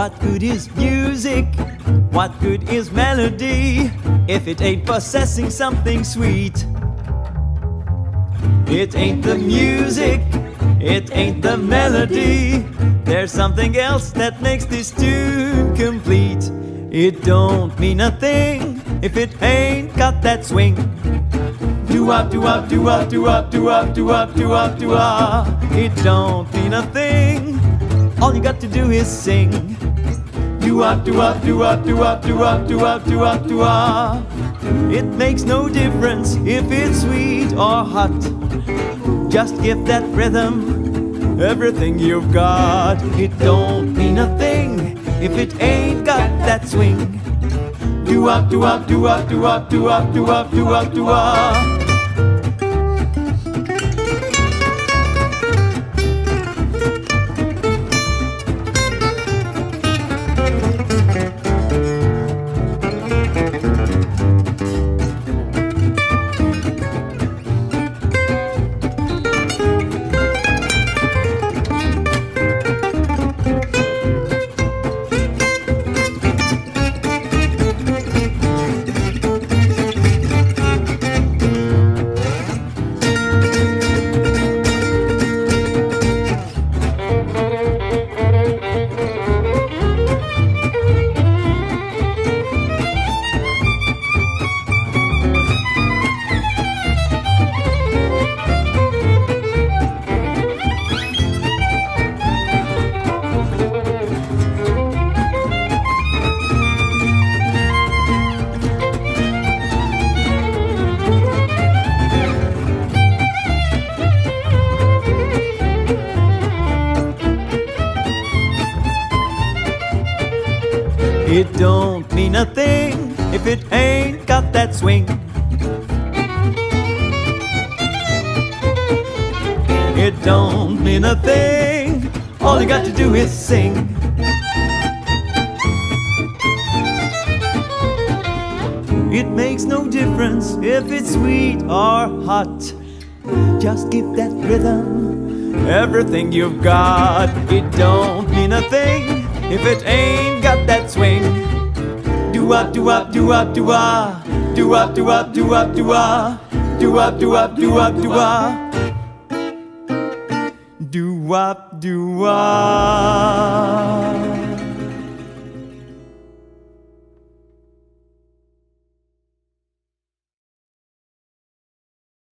What good is music? What good is melody if it ain't possessing something sweet? It ain't the music, it ain't the melody. There's something else that makes this tune complete. It don't mean a thing if it ain't got that swing. Do up, do up, do up, do up, do up, do up, do up, do up. It don't mean a thing. All you got to do is sing. Do up, do up, do up, do up, do up, do up, do up, do up. It makes no difference if it's sweet or hot. Just give that rhythm everything you've got. It don't mean a thing if it ain't got that swing. Do up, do up, do up, do up, do up, do up, do up, do up. It don't mean a thing if it ain't got that swing. It don't mean a thing, all you got to do is sing. It makes no difference if it's sweet or hot. Just give that rhythm everything you've got. It don't mean a thing if it ain't got that swing. Do up, do up, do up, do up, do up, do up, do up, do up, do up, do up, do up, do up, do up, do up.